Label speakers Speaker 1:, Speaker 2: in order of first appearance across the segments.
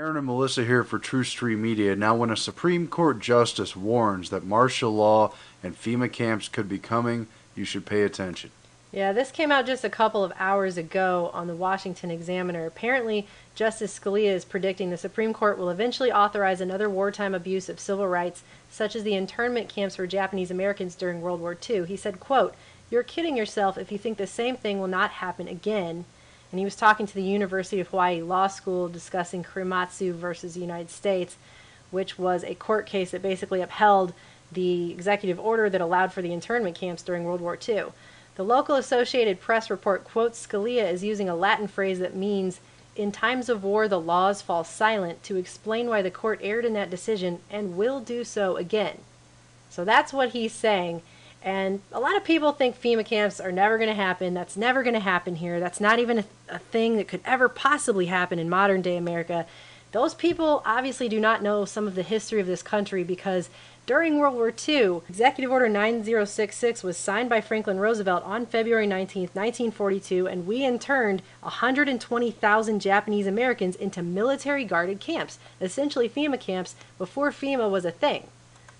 Speaker 1: Aaron and Melissa here for Truthstream Media. Now, when a Supreme Court justice warns that martial law and FEMA camps could be coming, you should pay attention.
Speaker 2: Yeah, this came out just a couple of hours ago on the Washington Examiner. Apparently, Justice Scalia is predicting the Supreme Court will eventually authorize another wartime abuse of civil rights, such as the internment camps for Japanese Americans during World War II. He said, quote, You're kidding yourself if you think the same thing will not happen again. And he was talking to the University of Hawaii Law School discussing Korematsu versus the United States, which was a court case that basically upheld the executive order that allowed for the internment camps during World War II. The local Associated Press report quotes Scalia as using a Latin phrase that means, in times of war, the laws fall silent, to explain why the court erred in that decision and will do so again. So that's what he's saying. And a lot of people think FEMA camps are never going to happen. That's never going to happen here. That's not even a, a, thing that could ever possibly happen in modern day America. Those people obviously do not know some of the history of this country because during World War II, Executive Order 9066 was signed by Franklin Roosevelt on February 19, 1942, and we interned 120,000 Japanese Americans into military guarded camps, essentially FEMA camps, before FEMA was a thing.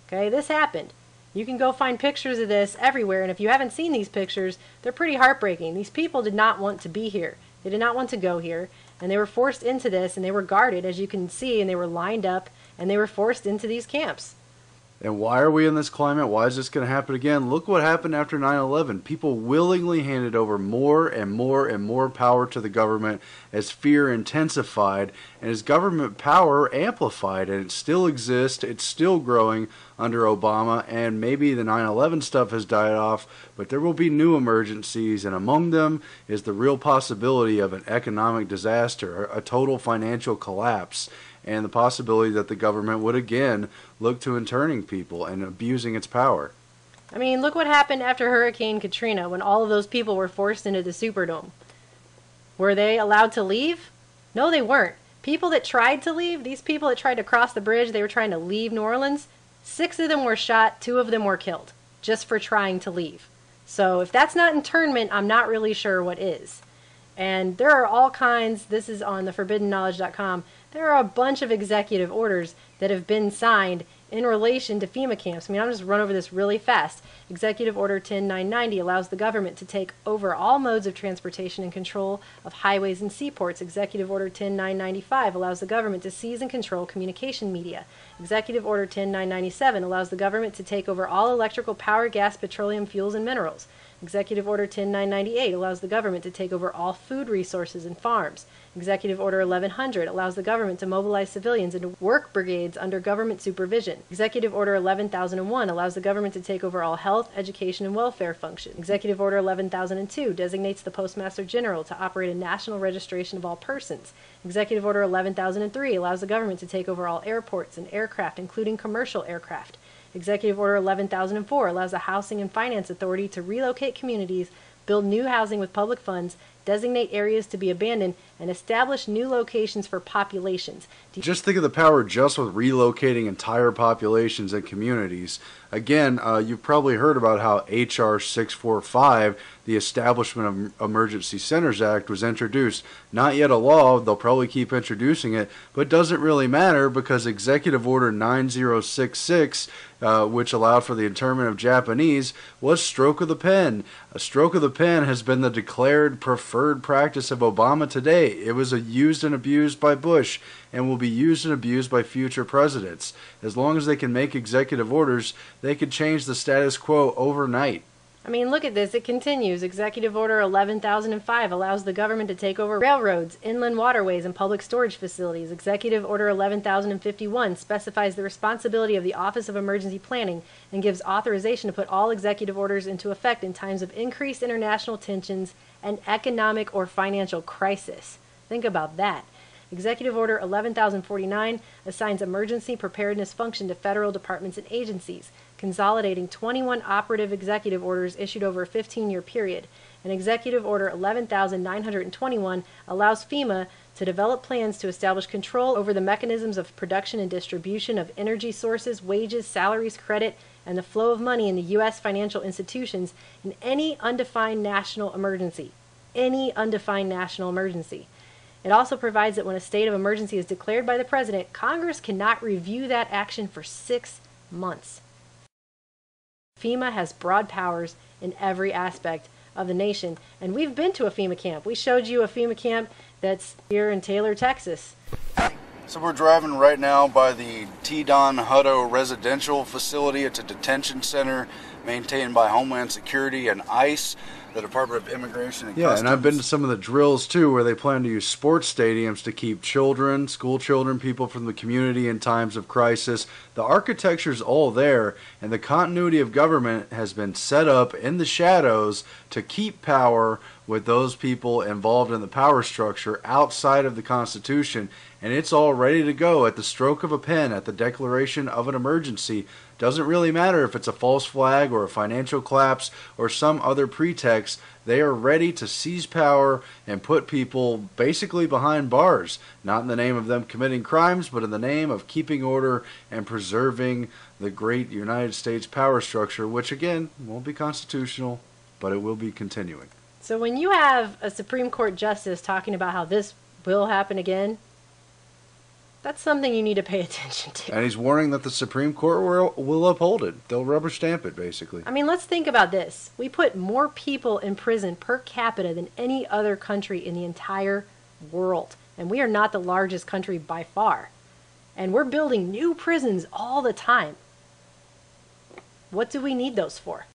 Speaker 2: Okay, this happened. You can go find pictures of this everywhere, and if you haven't seen these pictures, they're pretty heartbreaking. These people did not want to be here. They did not want to go here, and they were forced into this, and they were guarded, as you can see, and they were lined up, and they were forced into these camps.
Speaker 1: And why are we in this climate? Why is this going to happen again? Look what happened after 9 11. People willingly handed over more and more and more power to the government as fear intensified and as government power amplified. And it still exists, it's still growing under Obama. And maybe the 9 11 stuff has died off, but there will be new emergencies. And among them is the real possibility of an economic disaster, a total financial collapse and the possibility that the government would again look to interning people and abusing its power.
Speaker 2: I mean, look what happened after Hurricane Katrina when all of those people were forced into the Superdome. Were they allowed to leave? No, they weren't. People that tried to leave, these people that tried to cross the bridge, they were trying to leave New Orleans, six of them were shot, two of them were killed just for trying to leave. So if that's not internment, I'm not really sure what is. And there are all kinds, this is on the forbiddenknowledge.com, there are a bunch of executive orders that have been signed in relation to FEMA camps. I mean, I'll just run over this really fast. Executive Order 10990 allows the government to take over all modes of transportation and control of highways and seaports. Executive Order 10995 allows the government to seize and control communication media. Executive Order 10997 allows the government to take over all electrical power, gas, petroleum, fuels, and minerals. Executive Order 10998 allows the government to take over all food resources and farms. Executive Order 1100 allows the government to mobilize civilians into work brigades under government supervision. Executive Order 11001 allows the government to take over all health, education, and welfare functions. Executive Order 11002 designates the Postmaster General to operate a national registration of all persons. Executive Order 11003 allows the government to take over all airports and aircraft, including commercial aircraft. Executive Order 11004 allows the Housing and Finance Authority to relocate communities, build new housing with public funds, designate areas to be abandoned, and establish new locations for populations.
Speaker 1: Just think of the power just with relocating entire populations and communities. Again, uh, you've probably heard about how H.R. 645, the Establishment of Emergency Centers Act, was introduced. Not yet a law, they'll probably keep introducing it, but it doesn't really matter because Executive Order 9066, uh, which allowed for the internment of Japanese, was stroke of the pen. A stroke of the pen has been the declared preferred practice of Obama today. It was used and abused by Bush and will be used and abused by future presidents. As long as they can make executive orders, they could change the status quo overnight.
Speaker 2: I mean, look at this. It continues. Executive Order 11005 allows the government to take over railroads, inland waterways, and public storage facilities. Executive Order 11051 specifies the responsibility of the Office of Emergency Planning and gives authorization to put all executive orders into effect in times of increased international tensions and economic or financial crisis. Think about that. Executive Order 11049 assigns emergency preparedness function to federal departments and agencies, consolidating 21 operative executive orders issued over a 15 year period. And Executive Order 11921 allows FEMA to develop plans to establish control over the mechanisms of production and distribution of energy sources, wages, salaries, credit, and the flow of money in the U.S. financial institutions in any undefined national emergency. Any undefined national emergency. It also provides that when a state of emergency is declared by the president, Congress cannot review that action for six months. FEMA has broad powers in every aspect of the nation, and we've been to a FEMA camp. We showed you a FEMA camp that's here in Taylor, Texas.
Speaker 3: So we're driving right now by the T Don Hutto Residential Facility. It's a detention center maintained by Homeland Security and ICE, the Department of Immigration and
Speaker 1: Yeah,
Speaker 3: Customs.
Speaker 1: and I've been to some of the drills too, where they plan to use sports stadiums to keep children, school children, people from the community in times of crisis. The architecture's all there, and the continuity of government has been set up in the shadows to keep power with those people involved in the power structure outside of the Constitution. And it's all ready to go at the stroke of a pen at the declaration of an emergency. Doesn't really matter if it's a false flag or a financial collapse or some other pretext. They are ready to seize power and put people basically behind bars, not in the name of them committing crimes, but in the name of keeping order and preserving the great United States power structure, which again won't be constitutional, but it will be continuing.
Speaker 2: So when you have a Supreme Court justice talking about how this will happen again, that's something you need to pay attention to.
Speaker 1: And he's warning that the Supreme Court will, will uphold it. They'll rubber stamp it, basically.
Speaker 2: I mean, let's think about this. We put more people in prison per capita than any other country in the entire world. And we are not the largest country by far. And we're building new prisons all the time. What do we need those for?